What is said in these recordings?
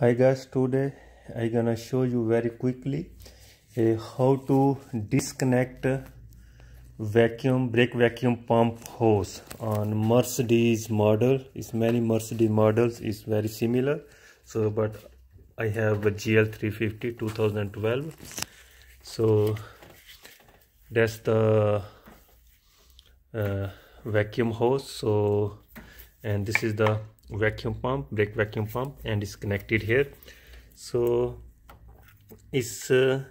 hi guys today i gonna show you very quickly uh, how to disconnect vacuum brake vacuum pump hose on mercedes model. It's many mercedes models is very similar. So but i have a gl350 2012 so that's the uh, vacuum hose. So and this is the vacuum pump brake vacuum pump and is connected here. So it's uh,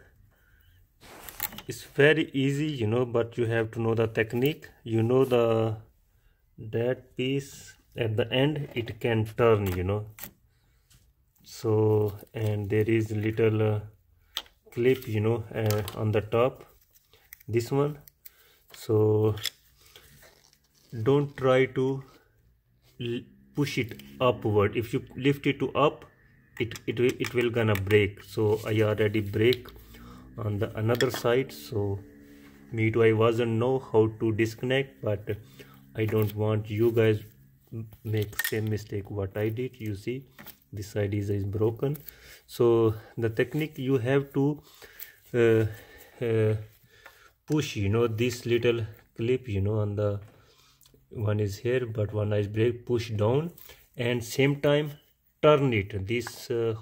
it's very easy you know but you have to know the technique. You know the that piece at the end it can turn you know. So and there is little uh, clip you know uh, on the top this one. So don't try to push it upward. If you lift it to up it it will it will gonna break. So i already break on the another side. So me too i wasn't know how to disconnect but i don't want you guys make same mistake what i did. You see this side is, is broken. So the technique you have to uh, uh, push you know this little clip you know on the one is here but one is break push down and same time turn it. This uh,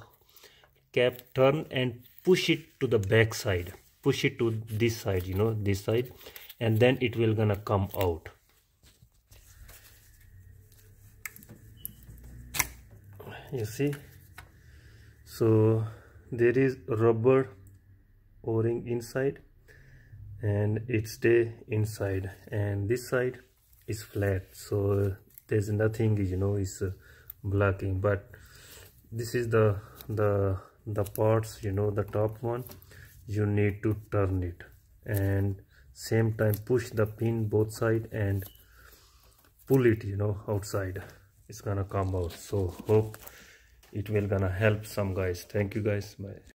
cap turn and push it to the back side. Push it to this side you know this side and then it will gonna come out. You see? So there is rubber o-ring inside and it stay inside. And this side is flat. So there's nothing you know is uh, blocking. But this is the the the parts you know the top one you need to turn it. And same time push the pin both side and pull it you know outside. It's gonna come out. So hope it will gonna help some guys. Thank you guys. Bye